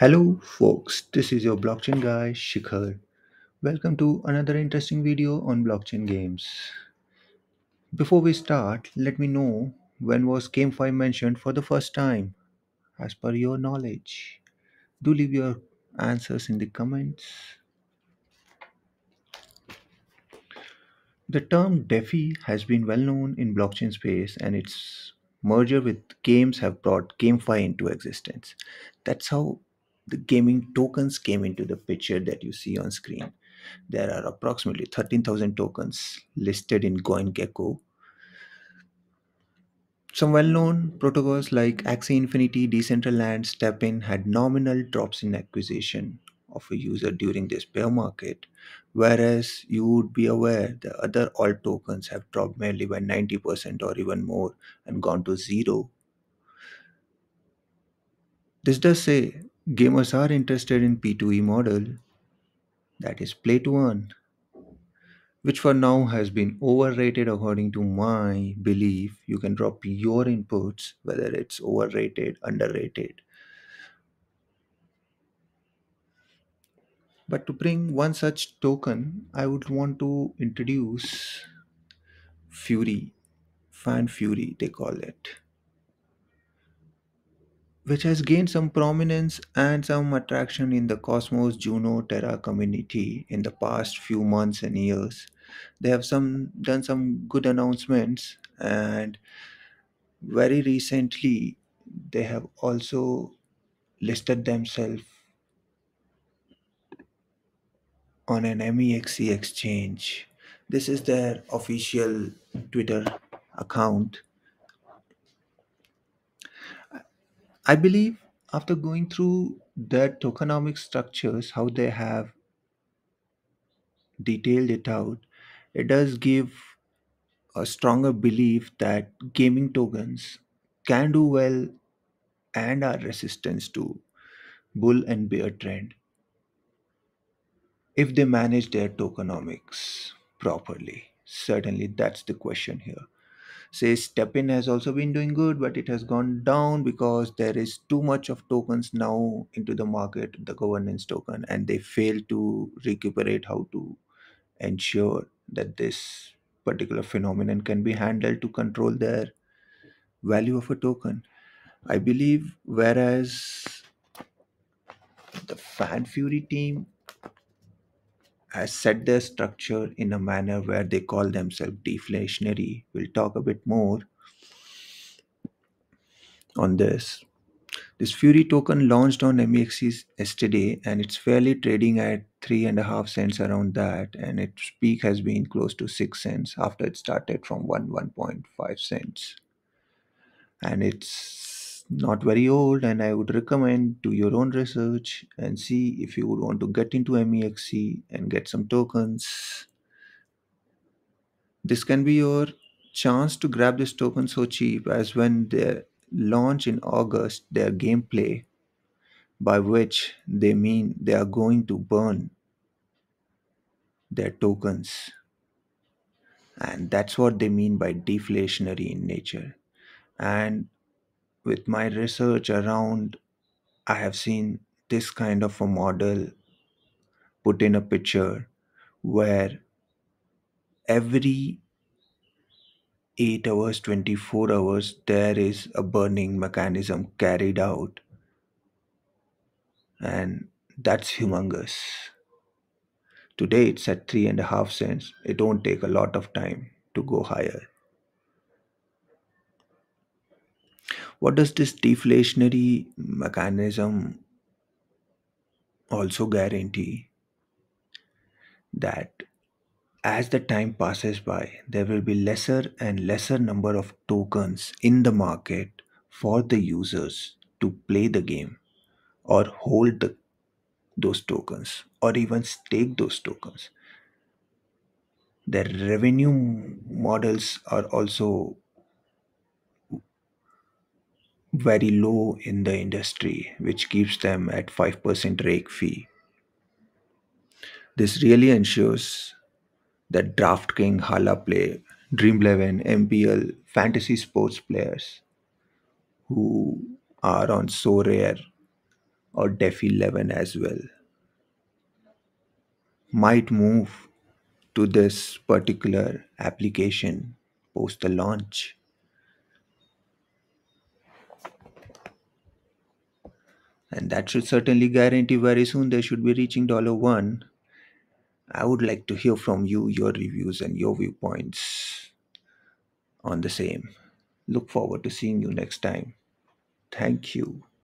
Hello, folks. This is your blockchain guy, Shikhar. Welcome to another interesting video on blockchain games. Before we start, let me know when was GameFi mentioned for the first time, as per your knowledge. Do leave your answers in the comments. The term DeFi has been well known in blockchain space, and its merger with games have brought GameFi into existence. That's how the gaming tokens came into the picture that you see on screen. There are approximately 13,000 tokens listed in CoinGecko. Some well known protocols like Axie Infinity, Decentraland, STEPN had nominal drops in acquisition of a user during this bear market, whereas you would be aware the other alt tokens have dropped merely by 90% or even more and gone to zero. This does say gamers are interested in P2E model, that is play to earn, which for now has been overrated according to my belief. You can drop your inputs, whether it's overrated, underrated. But to bring one such token, I would want to introduce Fury, Fan Fury, they call it, which has gained some prominence and some attraction in the Cosmos Juno Terra community in the past few months and years. They have some done some good announcements and very recently they have also listed themselves on an MEXC exchange. This is their official Twitter account. I believe after going through their tokenomic structures, how they have detailed it out, it does give a stronger belief that gaming tokens can do well and are resistant to bull and bear trend if they manage their tokenomics properly. Certainly, that's the question here. Say STEPN has also been doing good, but it has gone down because there is too much of tokens now into the market, the governance token, and they fail to recuperate how to ensure that this particular phenomenon can be handled to control their value of a token. I believe, whereas the Fan Fury team has set their structure in a manner where they call themselves deflationary. We'll talk a bit more on this. This Fury token launched on MEXC yesterday and it's fairly trading at three and a half cents around that and its peak has been close to six cents after it started from one 1.5 cents. And it's not very old and I would recommend do your own research and see if you would want to get into MEXC and get some tokens. This can be your chance to grab this token so cheap as when they launch in August their gameplay by which they mean they are going to burn their tokens. And that's what they mean by deflationary in nature. And with my research around, I have seen this kind of a model put in a picture where every 8 hours, 24 hours, there is a burning mechanism carried out. And that's humongous. Today it's at three and a half cents. It won't take a lot of time to go higher. What does this deflationary mechanism also guarantee? That as the time passes by, there will be lesser and lesser number of tokens in the market for the users to play the game or hold the, those tokens or even stake those tokens. Their revenue models are also very low in the industry, which keeps them at 5% rake fee. This really ensures that DraftKings, HalaPlay, Dream11, MPL, fantasy sports players who are on Sorare or Def 11 as well might move to this particular application post the launch. And that should certainly guarantee very soon they should be reaching dollar one. I would like to hear from you your reviews and your viewpoints on the same. Look forward to seeing you next time. Thank you.